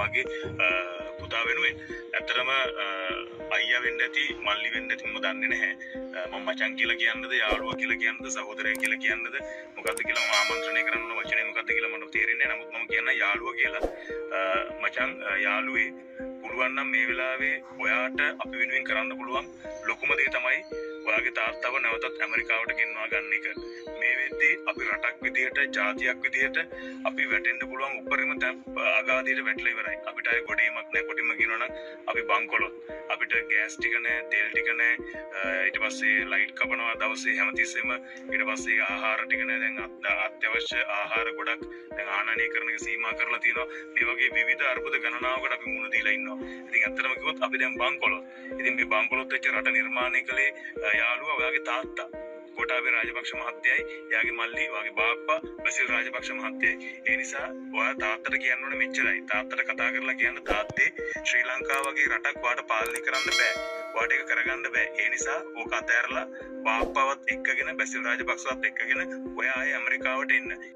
වගේ පුතා වෙනුවෙන්. ඇත්තරම අයිය වෙන්න ඇති මල්ලි වෙන්න ඇතිම දන්න නැහැ. ම මචන් කියල කියන්නද යාළුව කියල කියන්නද සහෝදරය කියල කියන්නද මොකද කියලා ආමන්ත්‍රණය කරන්න වචනය මොකද කියලා මට තේරෙන්නේ නමුත් ම කියන්න යාළුව කියලා. මචන් යාළුවේ පුළුවන්නම් මේ වෙලාවේ ඔයාට අපි වෙනුවෙන් කරන්න පුළුවන් ලොකුම දේ තමයි ඔයාගේ තාත්තාව නැවතත් ඇමරිකාවට ගෙන්වා ගන්න එක. මේ වෙද්දී අපි රටක් විදිහට ජාතියක් විදිහට අපි වැටෙන්න්න පුළුවන් උපරිම අගාදීට වැටල ඉවරයි. අපිට අය ගොඩීමක් නෑ කොටිම කියනන අපි බංකොලොත්. අපිට ගෑස් ටිකනෑ තෙල් ටිකනෑ ඊට පස්සේ ලයිට් කපනවා දවසේ හැමතිස්සෙම ඉට පස්සේ ආහාර ටිකන දැන් අත්‍යවශ්‍ය ආහාර ගොඩක් ආනය කරන සීම කරලා තිනවා මේ වගේ විධ අර්බුද ගණනාවකට අපි මුණ දීලා ඉන්නවා ඉතින් ඇත්තරමකිවොත් අපි දැන් බංකොලොත්. ඉතින් මේ බංකොලොත් වෙච්ච රට නිර්මාණය කළේ යාළුවා ඔයාගේ තාත්තා. ගොටාබේ රාජපක්ෂ මහත්තයයි යාගේ මල්ලි වගේ බාප්පා බැසිල් රාජපක්ෂ මහත්තයයි. ඒ නිසා ඔයා තාත්තට කියන්නවන මෙච්චරයි. තාත්තට කතා කරලා කියන්න තාත්තේ ශ්‍රී ලංකා වගේ රටක් වාට පාලනය කරන්න බෑ. වාට එක කරගන්න බෑ. ඒ නිසා ඕක අතෑරලා බාප්පවත් එක්කගෙන බැසිල් රාජපක්ෂවත් එක්කගෙන ඔයා ඇමරිකාවට එන්න.